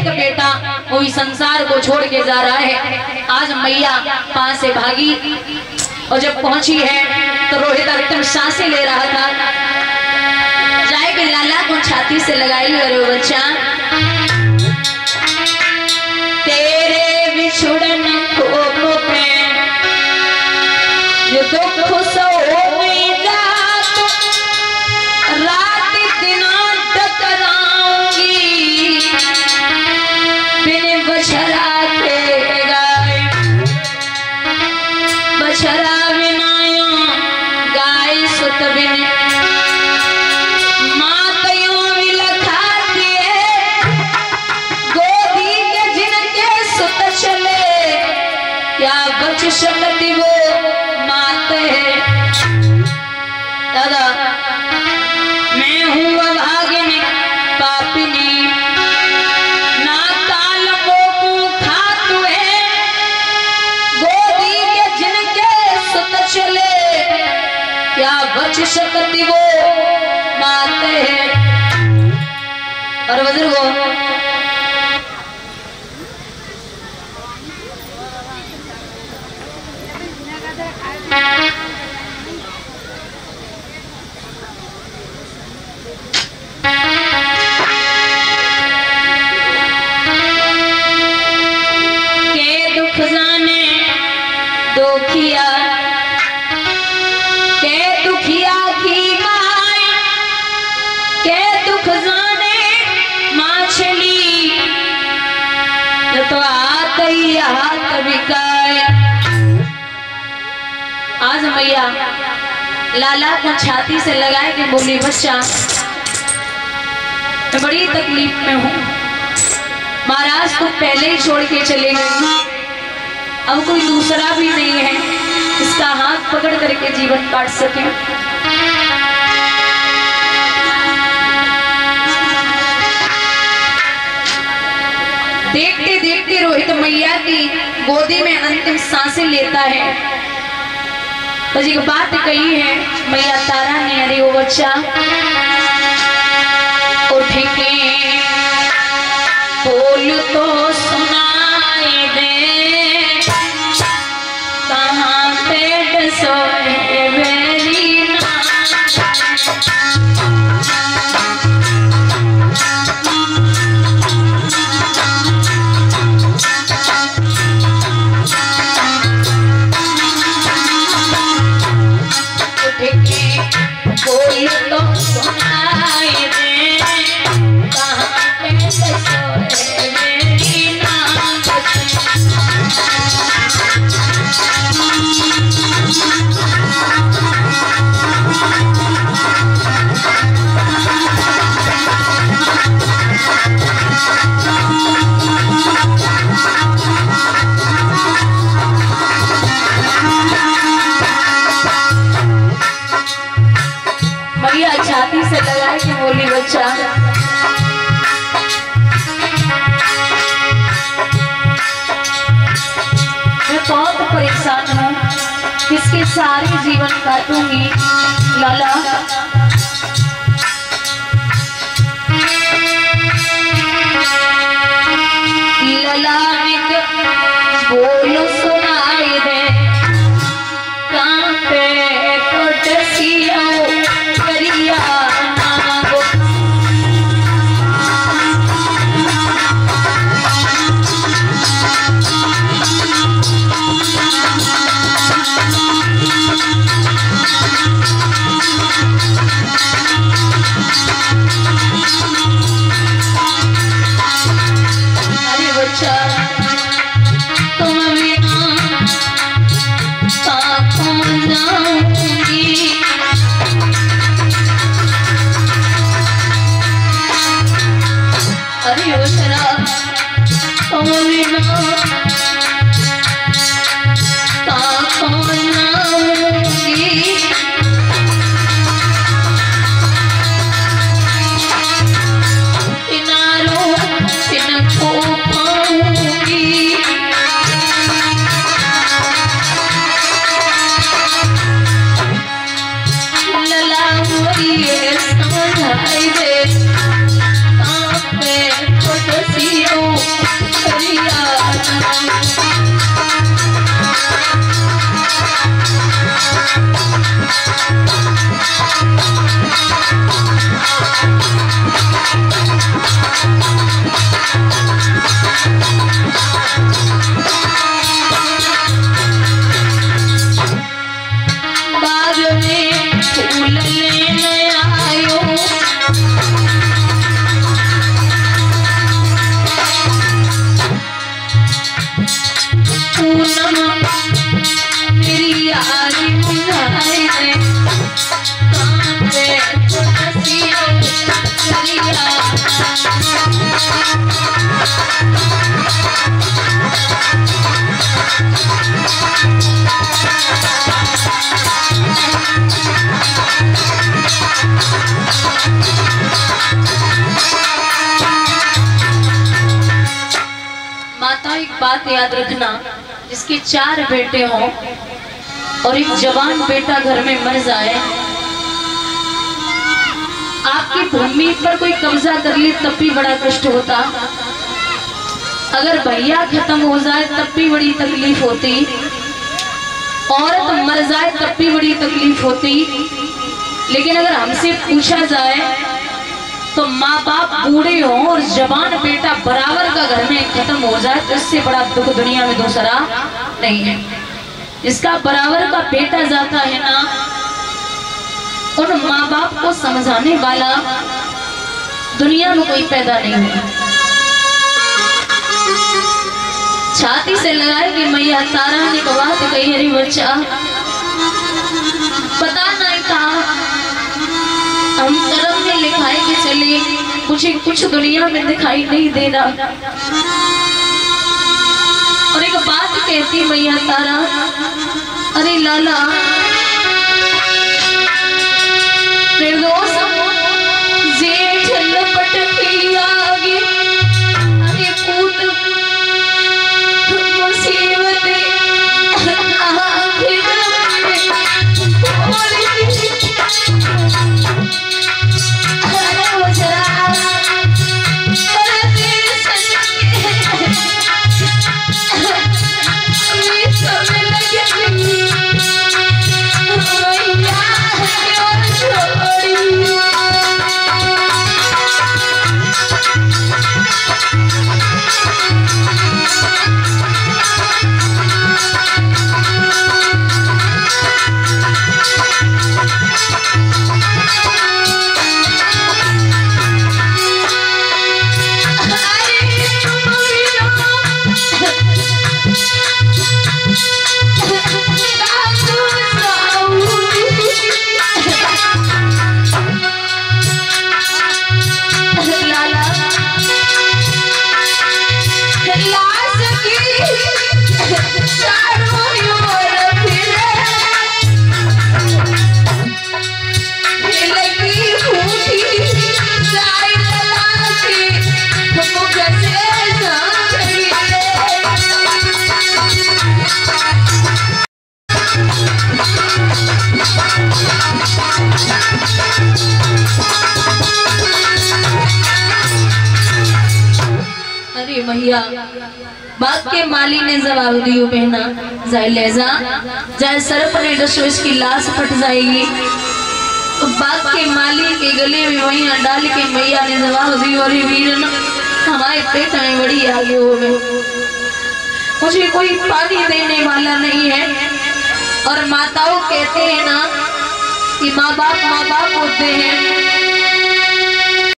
एक बेटा वो इस संसार को छोड़ के जा रहा है। आज मैया पास से भागी और जब पहुँची है तो रोहित अंतिम साँसें ले रहा था। जाए के लाला को छाती से लगाई अरे बच्चा, तेरे बिछुड़न को दुख सो बच वो मानते हैं। और बुजुर्गो मैया लाला को छाती से लगाए के बोली बच्चा। मैं बड़ी तकलीफ़ में हूँ। महाराज को पहले ही छोड़ के चले गए अब कोई दूसरा भी नहीं है। इसका हाथ पकड़ करके जीवन काट सके। देखते देखते रोहित मैया की गोदी में अंतिम साँसें लेता है। तो जी बात कही है मैया तारा ने अरे वो बच्चा उठ के बोल तो दे, कहाँ सोए बोल तो सुनाई दे मैं बहुत परेशान हूँ। इसके सारे जीवन काटूँगी लाला? Thank you. बात याद रखना, जिसके चार बेटे हों और एक जवान बेटा घर में मर जाए, आपकी भूमि पर कोई कब्जा कर ले तब भी बड़ा कष्ट होता। अगर भैया खत्म हो जाए तब भी बड़ी तकलीफ़ होती। औरत मर जाए तब भी बड़ी तकलीफ़ होती। लेकिन अगर हमसे पूछा जाए तो माँ बाप बूढ़े हो और जवान बेटा बराबर का घर में खत्म हो जाए तो इससे बड़ा दुख दुनिया में दूसरा नहीं है। जिसका बराबर का बेटा जाता है ना, उन माँ बाप को समझाने वाला दुनिया में कोई पैदा नहीं हुआ छाती से लगाए कि मैया तारा ने बात कही, अरे बच्चा, पता कुछ कुछ दुनिया में दिखाई नहीं देना। और एक बात कहती मैया तारा। अरे लाला अरे बात के माली ने जवाब दियो बहना जाए ले जा जाए सरप ने डसो इसकी लाश फट जाएगी। तो बात के माली के गले में वही डाल के मैया ने जवाब दियो अरे वीरन हमारे पेट में बड़ी आगे हो गए मुझे कोई पानी देने वाला नहीं है। और माताओं कहते हैं ना कि माँ बाप माँ बाप होते हैं।